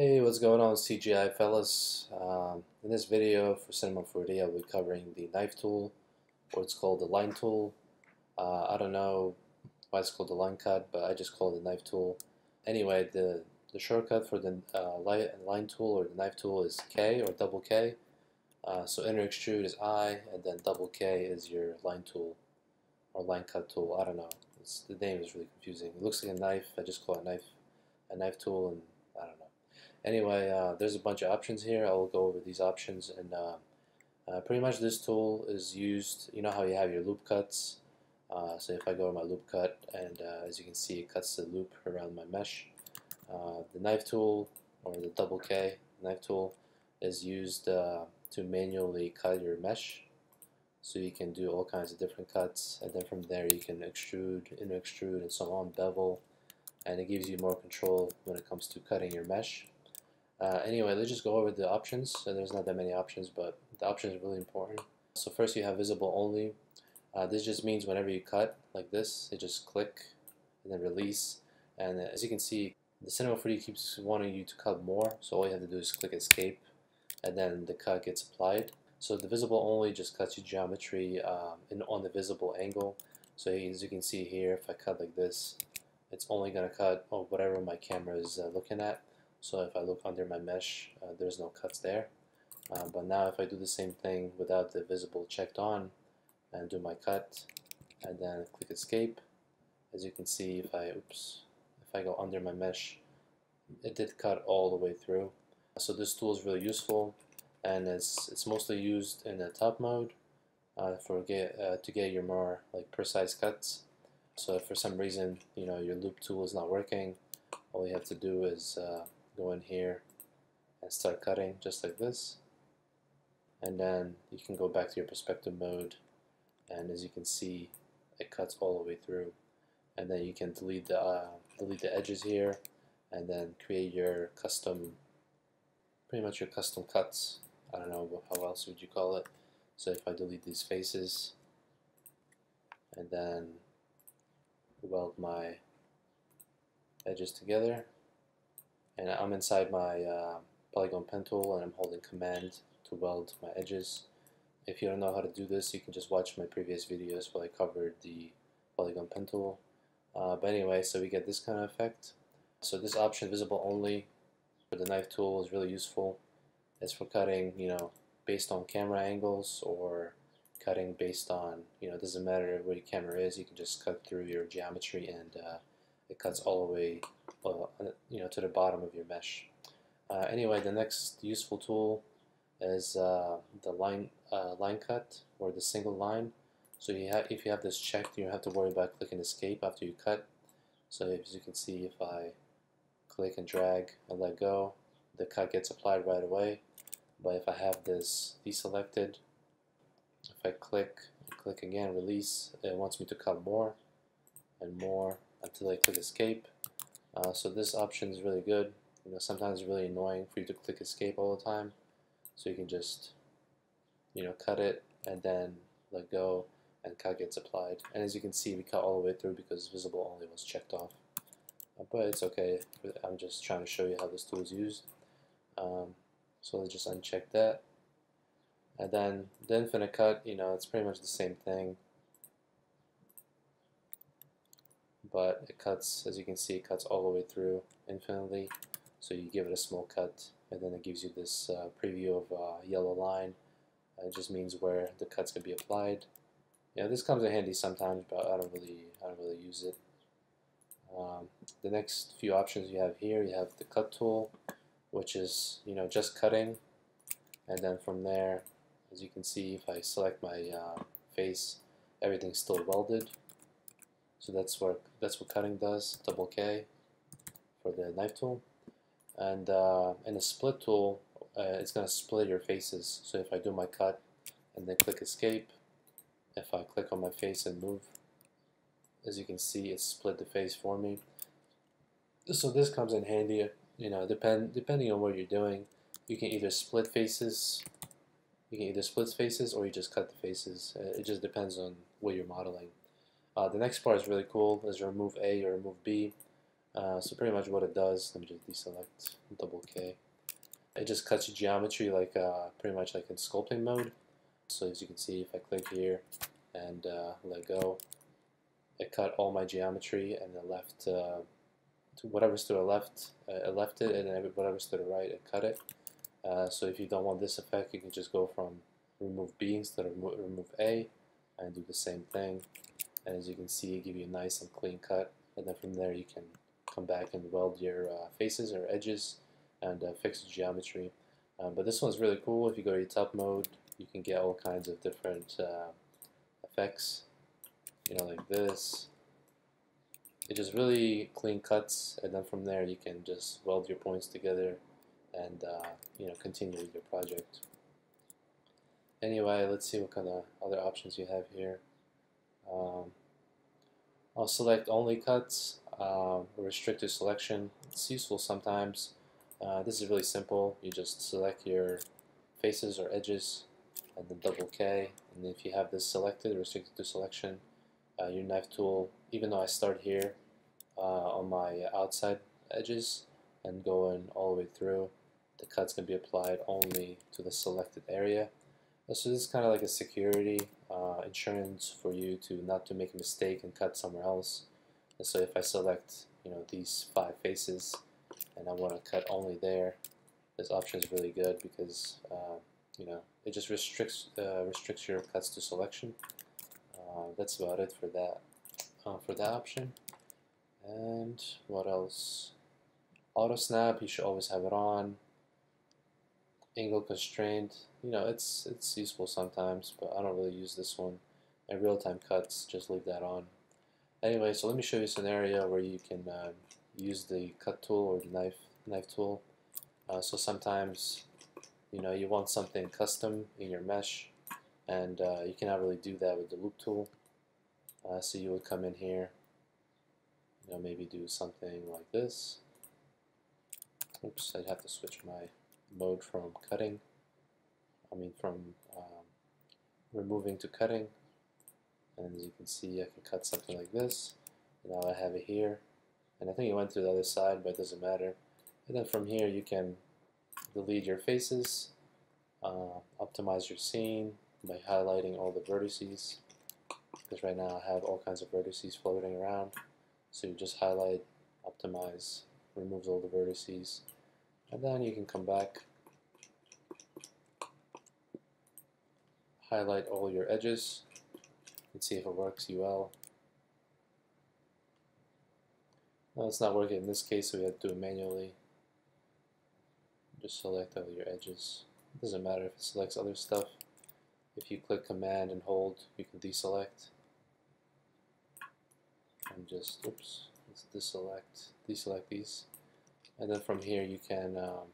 Hey, what's going on CGI fellas? Um, in this video for Cinema 4D I'll be covering the knife tool, or it's called the line tool. Uh, I don't know why it's called the line cut, but I just call it the knife tool. Anyway, the, the shortcut for the uh, line tool or the knife tool is K or double K. Uh, so inner extrude is I, and then double K is your line tool, or line cut tool, I don't know. It's, the name is really confusing. It looks like a knife, I just call it knife, a knife tool, and I don't know. Anyway, uh, there's a bunch of options here. I will go over these options and uh, uh, pretty much this tool is used, you know how you have your loop cuts. Uh, so if I go to my loop cut and uh, as you can see it cuts the loop around my mesh. The knife tool or the double K knife tool is used to manually cut your mesh. So you can do all kinds of different cuts and then from there you can extrude, inner extrude and so on, bevel and it gives you more control when it comes to cutting your mesh. Uh, anyway, let's just go over the options. So there's not that many options, but the options are really important. So first you have visible only. Uh, this just means whenever you cut like this, you just click and then release. And as you can see, the Cinema 4D keeps wanting you to cut more, so all you have to do is click escape, and then the cut gets applied. So the visible only just cuts your geometry um, in, on the visible angle. So as you can see here, if I cut like this, it's only going to cut oh, whatever my camera is uh, looking at. So if I look under my mesh, uh, there's no cuts there. Uh, but now if I do the same thing without the visible checked on and do my cut and then click escape, as you can see if I, oops, if I go under my mesh, it did cut all the way through. So this tool is really useful and it's, it's mostly used in the top mode uh, for get, uh, to get your more like precise cuts. So if for some reason you know your loop tool is not working, all you have to do is uh, go in here and start cutting just like this. And then you can go back to your perspective mode. And as you can see it cuts all the way through. And then you can delete the uh, delete the edges here. And then create your custom pretty much your custom cuts. I don't know how else would you call it. So if I delete these faces. And then weld my edges together and I'm inside my uh, polygon pen tool and I'm holding command to weld my edges. If you don't know how to do this, you can just watch my previous videos where I covered the polygon pen tool. Uh, but anyway, so we get this kind of effect. So this option, visible only, for the knife tool is really useful. It's for cutting, you know, based on camera angles or cutting based on, you know, it doesn't matter where your camera is, you can just cut through your geometry and uh, it cuts all the way uh, you know to the bottom of your mesh. Uh, anyway, the next useful tool is uh, the line uh, line cut or the single line. So you have if you have this checked, you don't have to worry about clicking escape after you cut. So as you can see, if I click and drag and let go, the cut gets applied right away. But if I have this deselected, if I click, click again, release, it wants me to cut more and more until I click escape. Uh, so this option is really good. You know, sometimes it's really annoying for you to click escape all the time. So you can just, you know, cut it and then let go and cut gets applied. And as you can see, we cut all the way through because visible only was checked off. Uh, but it's okay. I'm just trying to show you how this tool is used. Um, so let's just uncheck that. And then the infinite cut, you know, it's pretty much the same thing. But it cuts, as you can see, it cuts all the way through infinitely. So you give it a small cut, and then it gives you this uh, preview of a uh, yellow line. It just means where the cuts can be applied. Yeah, this comes in handy sometimes, but I don't really, I don't really use it. Um, the next few options you have here, you have the cut tool, which is you know just cutting, and then from there, as you can see, if I select my uh, face, everything's still welded. So that's what that's what cutting does. Double K for the knife tool, and uh, in the split tool, uh, it's to split your faces. So if I do my cut and then click Escape, if I click on my face and move, as you can see, it split the face for me. So this comes in handy. You know, depend depending on what you're doing, you can either split faces. You can either split faces or you just cut the faces. Uh, it just depends on what you're modeling. Uh, the next part is really cool, is remove A or remove B. Uh, so pretty much what it does, let me just deselect double K. It just cuts your geometry like uh, pretty much like in sculpting mode. So as you can see, if I click here and uh, let go, it cut all my geometry and it left uh, to whatever's to the left, uh, it left it, and whatever's to the right, it cut it. So if you don't want this effect, you can just go from remove B instead of remove A and do the same thing. And as you can see, it gives you a nice and clean cut. And then from there, you can come back and weld your uh, faces or edges and uh, fix the geometry. Um, but this one's really cool. If you go to top mode, you can get all kinds of different uh, effects, you know, like this. It just really clean cuts, and then from there you can just weld your points together and uh, you know continue with your project. Anyway, let's see what kind of other options you have here. Um, I'll select only cuts, uh, restricted selection. It's useful sometimes. Uh, this is really simple. You just select your faces or edges and then double K. And if you have this selected, restricted to selection, uh, your knife tool, even though I start here uh, on my outside edges and going all the way through, the cuts can be applied only to the selected area. So this is kind of like a security insurance for you to not to make a mistake and cut somewhere else. And so if I select you know these five faces and I want to cut only there, this option is really good because uh, you know it just restricts uh, restricts your cuts to selection. Uh, that's about it for that uh, for that option. And what else? Auto snap, you should always have it on angle constraint, you know, it's it's useful sometimes, but I don't really use this one. And real-time cuts, just leave that on. Anyway, so let me show you a scenario where you can uh, use the cut tool or the knife knife tool. Uh, so sometimes, you know, you want something custom in your mesh, and uh, you cannot really do that with the loop tool. Uh, so you would come in here, you know, maybe do something like this. Oops, I'd have to switch my mode from cutting, I mean from um, removing to cutting. And as you can see, I can cut something like this. And now I have it here. And I think it went to the other side, but it doesn't matter. And then from here, you can delete your faces, uh, optimize your scene by highlighting all the vertices. Because right now I have all kinds of vertices floating around. So you just highlight, optimize, removes all the vertices, and then you can come back, highlight all your edges, and see if it works UL. No, it's not working in this case, so we have to do it manually. Just select all your edges. It doesn't matter if it selects other stuff. If you click Command and hold, you can deselect. And just, oops, let's deselect, deselect these. And then from here you can um,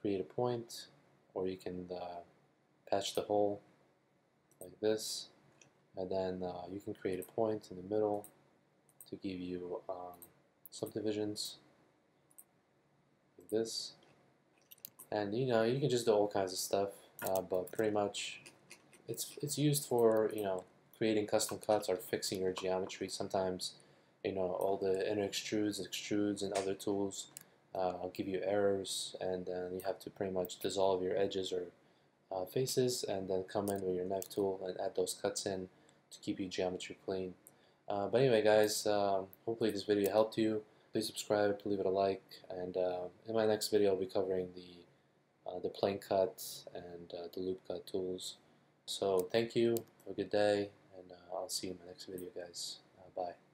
create a point or you can uh, patch the hole like this. And then uh, you can create a point in the middle to give you um, subdivisions like this. And you know you can just do all kinds of stuff uh, but pretty much it's it's used for you know creating custom cuts or fixing your geometry. Sometimes you know all the inner extrudes, extrudes, and other tools uh, give you errors, and then you have to pretty much dissolve your edges or uh, faces, and then come in with your knife tool and add those cuts in to keep your geometry clean. Uh, but anyway, guys, um, hopefully this video helped you. Please subscribe, leave it a like, and uh, in my next video I'll be covering the uh, the plane cut and uh, the loop cut tools. So thank you, have a good day, and I'll see you in my next video, guys. bye.